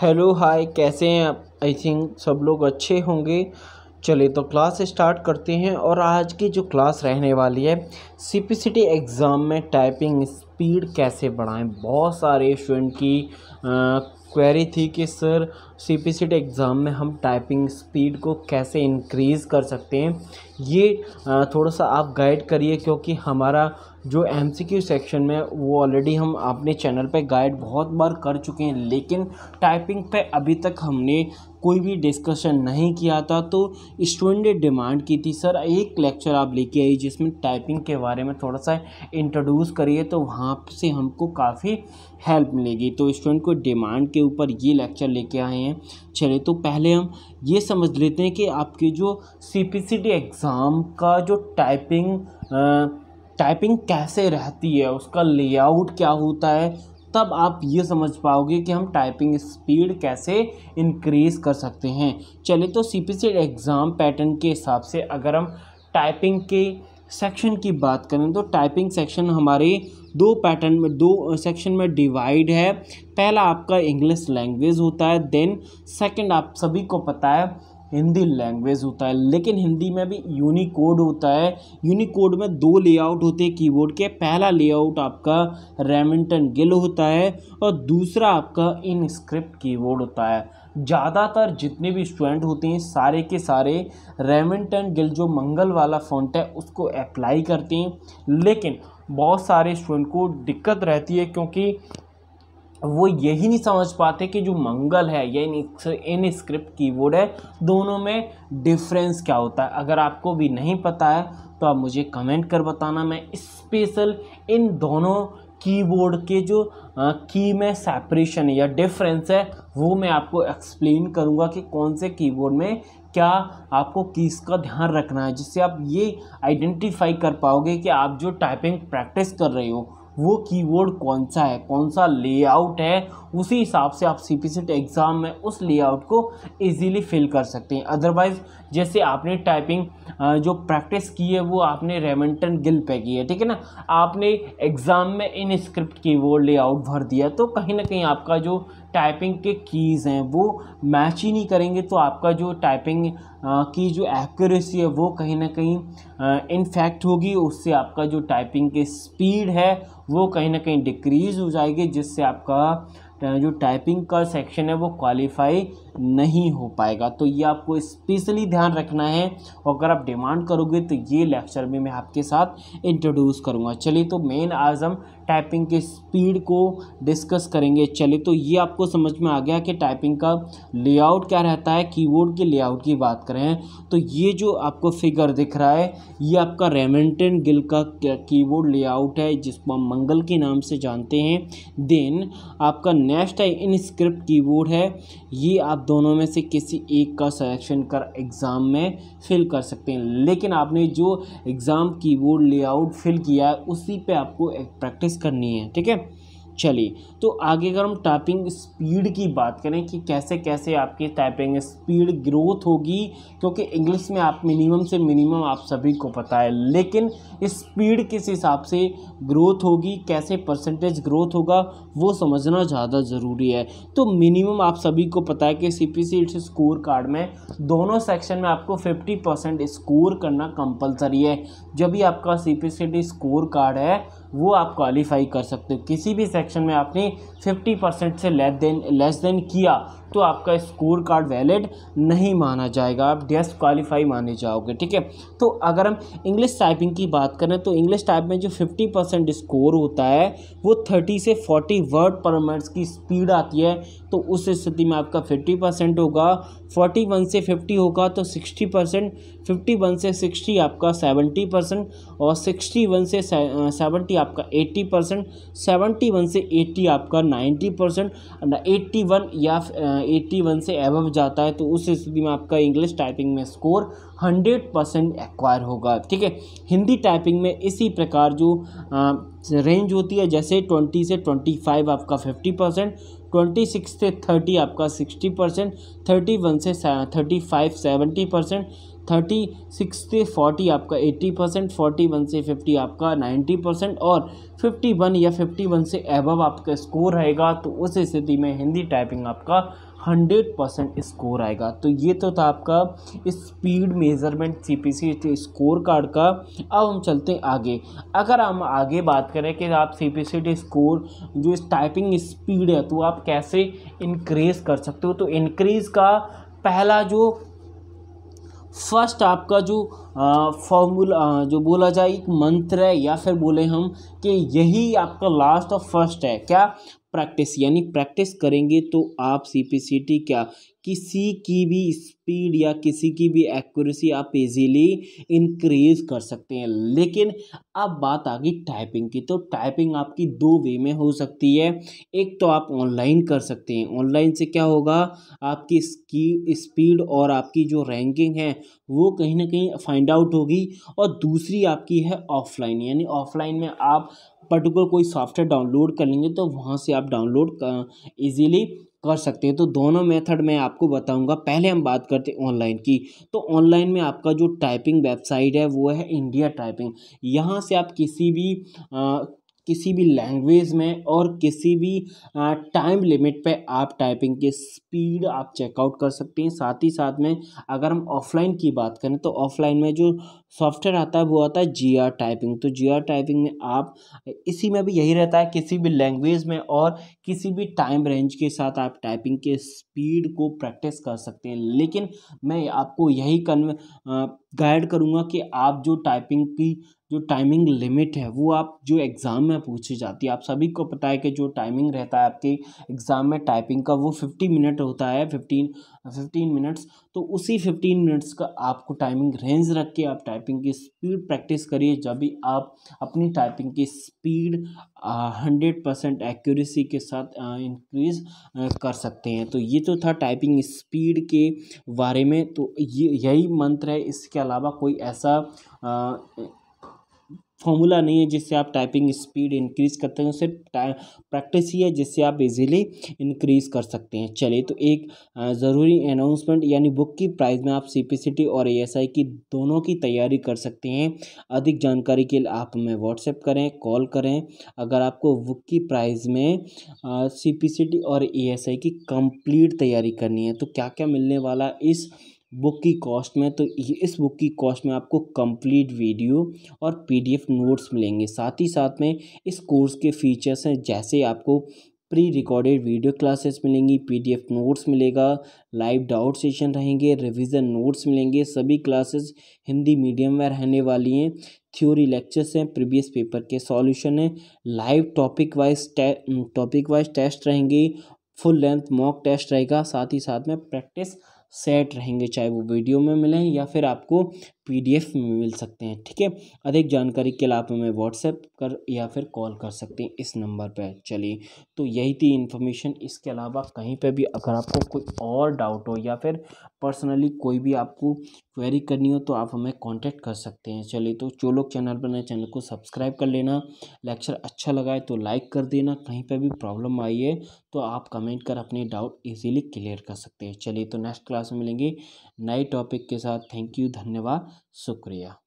Hello hi कैसे हैं आप? आई थिंक सब लोग अच्छे होंगे। चलिए तो क्लास स्टार्ट करते हैं और आज की जो क्लास रहने वाली है सीपीसीटी एग्ज़ाम में टाइपिंग स्पीड कैसे बढ़ाएँ? बहुत सारे स्टूडेंट की क्वेरी थी कि सर सीपीसीटी एग्ज़ाम में हम टाइपिंग स्पीड को कैसे इंक्रीज़ कर सकते हैं? ये थोड़ा सा आप गाइड करिए क्योंकि हमारा जो एम सी क्यू सेक्शन में वो ऑलरेडी हम अपने चैनल पे गाइड बहुत बार कर चुके हैं, लेकिन टाइपिंग पे अभी तक हमने कोई भी डिस्कशन नहीं किया था। तो स्टूडेंट ने डिमांड की थी सर एक लेक्चर आप लेके आई जिसमें टाइपिंग के बारे में थोड़ा सा इंट्रोड्यूस करिए तो वहाँ से हमको काफ़ी हेल्प मिलेगी। तो स्टूडेंट को डिमांड के ऊपर ये लेक्चर लेके आए हैं। चले तो पहले हम ये समझ लेते हैं कि आपके जो सी एग्ज़ाम का जो टाइपिंग टाइपिंग कैसे रहती है, उसका लेआउट क्या होता है, तब आप ये समझ पाओगे कि हम टाइपिंग स्पीड कैसे इंक्रीज़ कर सकते हैं। चले तो सी एग्ज़ाम पैटर्न के हिसाब से अगर हम टाइपिंग के सेक्शन की बात करें तो टाइपिंग सेक्शन हमारे दो पैटर्न में, दो सेक्शन में डिवाइड है। पहला आपका इंग्लिश लैंग्वेज होता है देन सेकंड आप सभी को पता है, हिंदी लैंग्वेज होता है। लेकिन हिंदी में भी यूनिकोड होता है। यूनिकोड में दो लेआउट होते हैं कीबोर्ड के। पहला लेआउट आपका रेमिंटन गिल होता है और दूसरा आपका इन स्क्रिप्ट कीबोर्ड होता है। ज़्यादातर जितने भी स्टूडेंट होते हैं, सारे के सारे रेमिंटन गिल जो मंगल वाला फॉन्ट है, उसको अप्लाई करते हैं। लेकिन बहुत सारे स्टूडेंट को दिक्कत रहती है, क्योंकि वो यही नहीं समझ पाते कि जो मंगल है या इन स्क्रिप्ट कीबोर्ड है, दोनों में डिफरेंस क्या होता है। अगर आपको भी नहीं पता है तो आप मुझे कमेंट कर बताना। मैं स्पेशल इन दोनों कीबोर्ड के जो की में सेपरेशन या डिफरेंस है, वो मैं आपको एक्सप्लेन करूँगा कि कौन से कीबोर्ड में क्या आपको कीज़ का ध्यान रखना है, जिससे आप ये आइडेंटिफाई कर पाओगे कि आप जो टाइपिंग प्रैक्टिस कर रहे हो, वो कीबोर्ड कौन सा है, कौन सा लेआउट है उसी हिसाब से आप सी पी एग्ज़ाम में उस लेआउट को इजीली फिल कर सकते हैं। अदरवाइज़ जैसे आपने टाइपिंग जो प्रैक्टिस की है, वो आपने रेमेंटन गिल पे की है, ठीक है ना? आपने एग्ज़ाम में इन स्क्रिप्ट की वो लेआउट भर दिया तो कहीं ना कहीं आपका जो टाइपिंग के कीज़ हैं, वो मैच ही नहीं करेंगे तो आपका जो टाइपिंग की जो एक्यूरेसी है, वो कहीं ना कहीं इनफैक्ट होगी, उससे आपका जो टाइपिंग की स्पीड है, वो कहीं ना कहीं डिक्रीज़ हो जाएगी, जिससे आपका जो टाइपिंग का सेक्शन है, वो क्वालिफाई नहीं हो पाएगा। तो ये आपको स्पेशली ध्यान रखना है और अगर आप डिमांड करोगे तो ये लेक्चर में मैं आपके साथ इंट्रोड्यूस करूँगा। चलिए तो मेन आज हम टाइपिंग के स्पीड को डिस्कस करेंगे। चलिए तो ये आपको समझ में आ गया कि टाइपिंग का लेआउट क्या रहता है कीबोर्ड के लेआउट की बात करें। तो ये जो आपको फिगर दिख रहा है, ये आपका रेमेंटन गिल का कीबोर्ड लेआउट है जिसको हम मंगल के नाम से जानते हैं। देन आपका नेक्स्ट है, इन स्क्रिप्ट कीबोर्ड है। ये आप दोनों में से किसी एक का सिलेक्शन कर एग्ज़ाम में फिल कर सकते हैं। लेकिन आपने जो एग्ज़ाम कीबोर्ड लेआउट फिल किया है, उसी पे आपको प्रैक्टिस करनी है, ठीक है? चलिए तो आगे अगर हम टाइपिंग स्पीड की बात करें कि कैसे कैसे आपकी टाइपिंग स्पीड ग्रोथ होगी, क्योंकि इंग्लिश में आप मिनिमम से मिनिमम आप सभी को पता है, लेकिन स्पीड किस हिसाब से ग्रोथ होगी, कैसे परसेंटेज ग्रोथ होगा, वो समझना ज़्यादा ज़रूरी है। तो मिनिमम आप सभी को पता है कि C P C score card में दोनों सेक्शन में आपको फिफ्टी परसेंट स्कोर करना कंपलसरी है। जब भी आपका C P C score card है वो आप क्वालिफाई कर सकते हो। किसी भी सेक्शन में आपने फिफ्टी परसेंट से लेस देन लेस देन किया तो आपका स्कोर कार्ड वैलिड नहीं माना जाएगा। आप डेस्ट क्वालिफाई माने जाओगे, ठीक है? तो अगर हम इंग्लिश टाइपिंग की बात करें तो इंग्लिश टाइप में जो फिफ्टी परसेंट स्कोर होता है, वो थर्टी से फोर्टी वर्ड पर मिनट्स की स्पीड आती है। तो उस स्थिति में आपका फिफ्टी परसेंट होगा फोर्टी वन से फिफ्टी होगा तो सिक्सटी परसेंट फिफ्टी वन से सिक्सटी आपका सेवेंटी परसेंट और सिक्सटी वन से सेवेंटी आपका एट्टी परसेंट सेवेंटी वन से एट्टी आपका नाइन्टी परसेंट एट्टी वन या एट्टी वन से एबव जाता है तो उस स्थिति में आपका इंग्लिश टाइपिंग में स्कोर हंड्रेड परसेंट एक्वायर होगा ठीक है? हिंदी टाइपिंग में इसी प्रकार जो आ, रेंज होती है जैसे ट्वेंटी से ट्वेंटी फाइव आपका फिफ्टी परसेंट ट्वेंटी सिक्स से थर्टी आपका सिक्सटी परसेंट थर्टी वन से thirty five seventy percent thirty six से फोर्टी आपका एट्टी परसेंट फोर्टी वन से फिफ्टी आपका नाइन्टी परसेंट और फिफ्टी वन या फिफ्टी वन से एबव आपका स्कोर रहेगा तो उस स्थिति में हिंदी टाइपिंग आपका हंड्रेड परसेंट स्कोर आएगा। तो ये तो था आपका speed measurement C P C score card का। अब हम चलते हैं आगे। अगर हम आगे बात करें कि आप C P C T score, जो इस टाइपिंग स्पीड है तो आप कैसे इनक्रीज़ कर सकते हो? तो इनक्रीज़ का पहला जो फ़र्स्ट आपका जो फॉर्मूला जो बोला जाए, एक मंत्र है, या फिर बोले हम कि यही आपका लास्ट और फ़र्स्ट है। क्या? प्रैक्टिस यानी प्रैक्टिस करेंगे तो आप सी क्या, किसी की भी स्पीड या किसी की भी एक्यूरेसी आप इजीली इंक्रीज कर सकते हैं। लेकिन अब बात आ गई टाइपिंग की तो टाइपिंग आपकी दो वे में हो सकती है। एक तो आप ऑनलाइन कर सकते हैं। ऑनलाइन से क्या होगा, आपकी स्पीड और आपकी जो रैंकिंग है, वो कहीं ना कहीं फाइंड आउट होगी। और दूसरी आपकी है ऑफलाइन यानी ऑफलाइन में आप पर्टिकुलर कोई सॉफ्टवेयर डाउनलोड कर लेंगे तो वहाँ से आप डाउनलोड ईजीली कर सकते हैं। तो दोनों मेथड मैं आपको बताऊँगा। पहले हम बात करते हैं ऑनलाइन की। तो ऑनलाइन में आपका जो टाइपिंग वेबसाइट है वो है इंडिया टाइपिंग। यहाँ से आप किसी भी आ, किसी भी लैंग्वेज में और किसी भी टाइम लिमिट पे आप टाइपिंग की स्पीड आप चेकआउट कर सकते हैं। साथ ही साथ में अगर हम ऑफलाइन की बात करें तो ऑफलाइन में जो सॉफ्टवेयर आता है वो आता है जी आर टाइपिंग तो जी आर टाइपिंग में आप, इसी में भी यही रहता है, किसी भी लैंग्वेज में और किसी भी टाइम रेंज के साथ आप टाइपिंग के स्पीड को प्रैक्टिस कर सकते हैं। लेकिन मैं आपको यही कन्व गाइड करूँगा कि आप जो टाइपिंग की जो टाइमिंग लिमिट है वो आप जो एग्ज़ाम में पूछी जाती है आप सभी को पता है कि जो टाइमिंग रहता है आपके एग्ज़ाम में टाइपिंग का वो फिफ्टी मिनट होता है फिफ्टीन फिफ्टीन मिनट्स तो उसी फिफ्टीन मिनट्स का आपको टाइमिंग रेंज रख के आप टाइपिंग की स्पीड प्रैक्टिस करिए। जब भी आप अपनी टाइपिंग की स्पीड हंड्रेड परसेंट एक्यूरेसी के साथ इंक्रीज़ कर सकते हैं। तो ये तो था टाइपिंग स्पीड के बारे में। तो ये यही मंत्र है। इसके अलावा कोई ऐसा आ, फॉर्मूला नहीं है जिससे आप टाइपिंग स्पीड इंक्रीज़ करते हैं, सिर्फ़ प्रैक्टिस ही है जिससे आप इजीली इंक्रीज़ कर सकते हैं। चलिए तो एक ज़रूरी अनाउंसमेंट यानी बुक की प्राइस में आप सीपीसीटी और ए की दोनों की तैयारी कर सकते हैं। अधिक जानकारी के लिए आप हमें व्हाट्सएप करें, कॉल करें। अगर आपको बुक की प्राइस में सी और एएसआई की कंप्लीट तैयारी करनी है तो क्या क्या मिलने वाला इस बुक की कॉस्ट में तो इस बुक की कॉस्ट में आपको कंप्लीट वीडियो और पीडीएफ नोट्स मिलेंगे। साथ ही साथ में इस कोर्स के फीचर्स हैं, जैसे आपको प्री रिकॉर्डेड वीडियो क्लासेस मिलेंगी, पीडीएफ नोट्स मिलेगा, लाइव डाउट सेशन रहेंगे, रिवीजन नोट्स मिलेंगे, सभी क्लासेस हिंदी मीडियम में रहने वाली हैं, थ्योरी लेक्चर्स हैं, प्रीवियस पेपर के सॉल्यूशन हैं, live topic wise topic wise test रहेंगे, फुल लेंथ मॉक टेस्ट रहेगा, साथ ही साथ में प्रैक्टिस सेट रहेंगे चाहे वो वीडियो में मिलें या फिर आपको पीडीएफ में मिल सकते हैं, ठीक है? अधिक जानकारी के लिए आप हमें व्हाट्सएप कर या फिर कॉल कर सकते हैं इस नंबर पर चलिए तो यही थी इन्फॉर्मेशन। इसके अलावा कहीं पे भी अगर आपको कोई और डाउट हो या फिर पर्सनली कोई भी आपको क्वेरी करनी हो तो आप हमें कांटेक्ट कर सकते हैं। चलिए तो जो लोग चैनल पर नए चैनल को सब्सक्राइब कर लेना। लेक्चर अच्छा लगा है तो लाइक कर देना। कहीं पर भी प्रॉब्लम आई है तो आप कमेंट कर अपने डाउट ईजिली क्लियर कर सकते हैं। चलिए तो नेक्स्ट क्लास में मिलेंगे। नए टॉपिक के साथ थैंक यू धन्यवाद शुक्रिया।